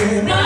No.